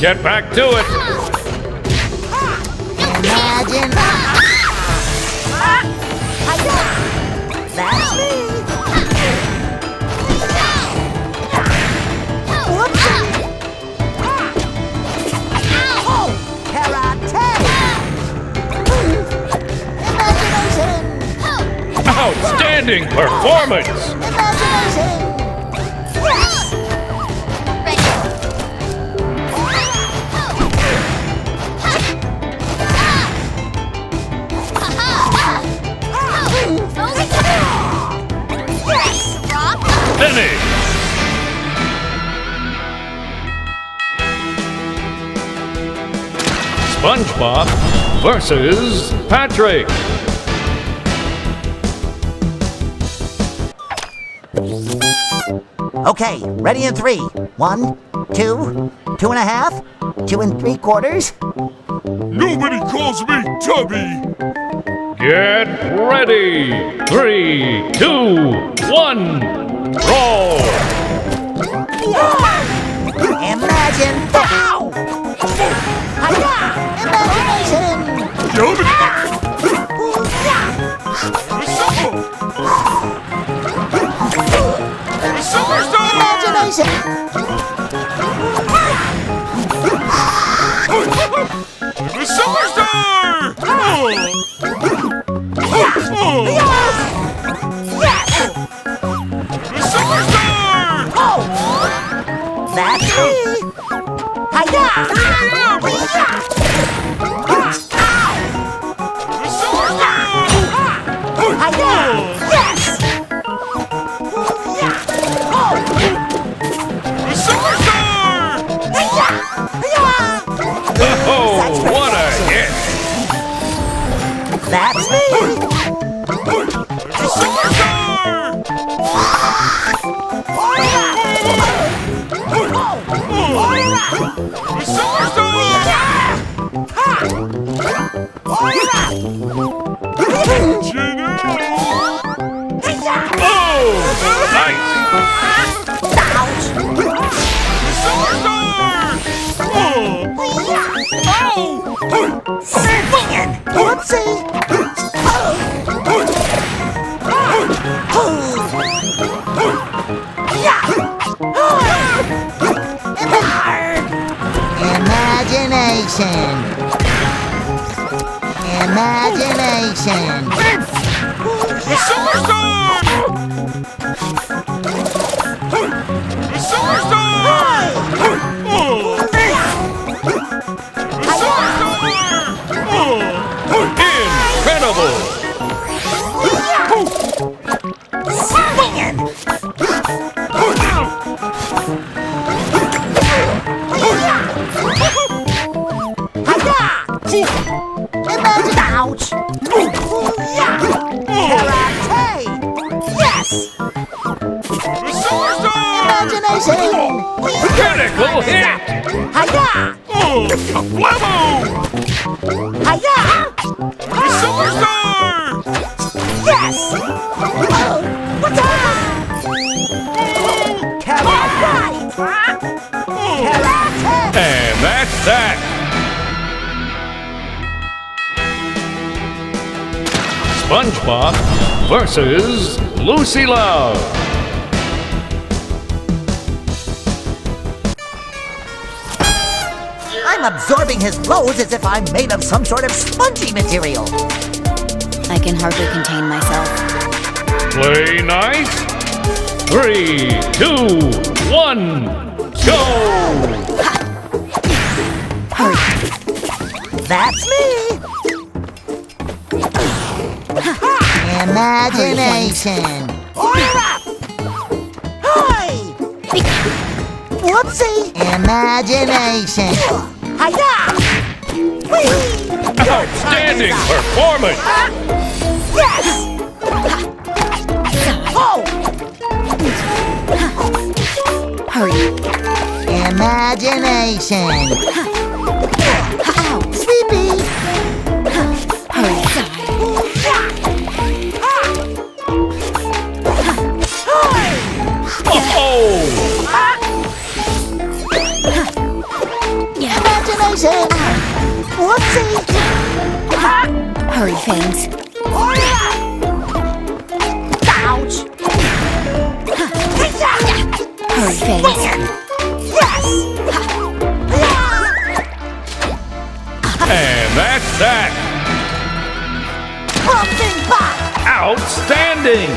Get back to it. Imagine. That's me. Oh. Outstanding performance. Imagination. SpongeBob versus Patrick. Okay, ready in three. One, two, two and a half, two and three quarters. Nobody calls me Tubby. Get ready. Three, two, one, roll. Imagine. Ow! Superstar! Hiya! Imagination! The Superstar! Imagine ouch! Karate! Yes! The Imagination! Critical hit. Hiya! Oh, kablamo! Hiya! Superstar! Yes! Oh, what's up? Karate! Karate! And that's that. SpongeBob versus Lucy Loud. I'm absorbing his blows as if I'm made of some sort of spongy material. I can hardly contain myself. Play nice. Three, two, one, go! Hurry. That's me! Imagination! Order up! Hi! Whoopsie! Imagination! Hiya! Whee! Outstanding performance. Yes! Oh! Hurry. Imagination! Whoopsie! Hurry, Fangs. Ouch! Hurry, Fangs. Yes! And that's that. Outstanding!